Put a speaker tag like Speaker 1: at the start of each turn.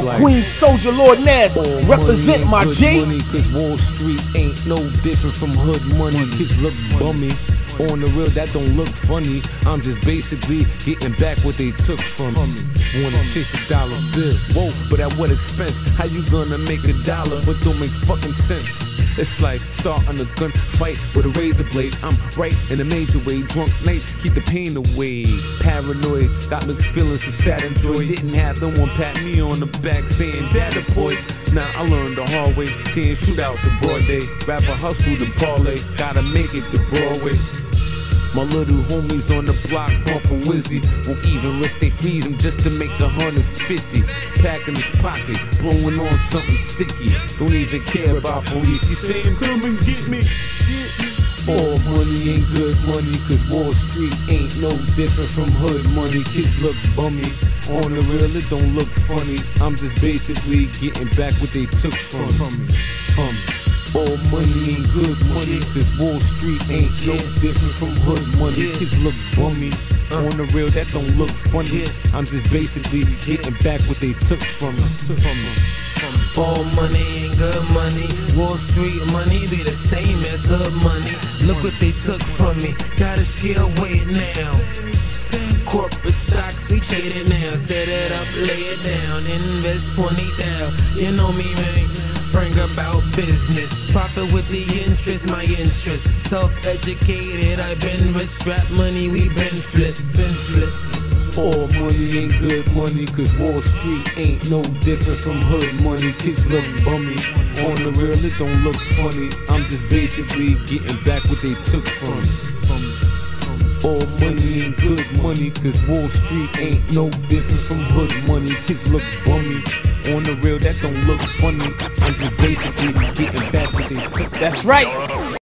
Speaker 1: Yo, Queen Soldier Lord Nes, represent my G.
Speaker 2: Money, Cause Wall Street ain't no different from hood money. Kids look bummy. On the real, that don't look funny. I'm just basically getting back what they took from me. Wanna chase a dollar bill. Whoa, but at what expense? How you gonna make a dollar but don't make fucking sense? It's like starting a gunfight with a razor blade. I'm right in a major way. Drunk nights keep the pain away. Paranoid, got mixed feelings of sad and joy. Didn't have no one pat me on the back saying, Dada boy. Now I learned the hard way. Seeing shootouts in broad day. Rapper hustle to parlay. Gotta make it to Broadway. My little homies on the block pumping Wizzy Won't even risk they fees him just to make a hundred fifty Pack in his pocket, blowing on something sticky Don't even care about police, he saying come and get me all money ain't good money, cause Wall Street ain't no different from hood money. Kids look bummy. On the real, it don't look funny. I'm just basically getting back what they took from, from me. From me. All money ain't good money, cause Wall Street ain't no different from hood money. Kids look bummy. Uh. On the real, that don't look funny. I'm just basically getting back what they took from me. From me.
Speaker 3: All money ain't good money. Wall Street money be the same as hood money. Look what they took from me. Gotta scale weight now. Corporate stocks, we trade it now. Set it up, lay it down. Invest 20 down. You know me, man. Bring about business. Profit with the interest, my interest. Self educated, I've been with Rap money, we been flipped, been flipped.
Speaker 2: All money ain't good money, cause Wall Street ain't no different from hood money. Kids look bummy. On the real, it don't look funny. I'm just basically getting back what they took from. All money, cause Wall Street ain't no different from hood money. Kids look bummy. On the real, that don't look funny. I'm just basically getting back what they.
Speaker 1: That's right.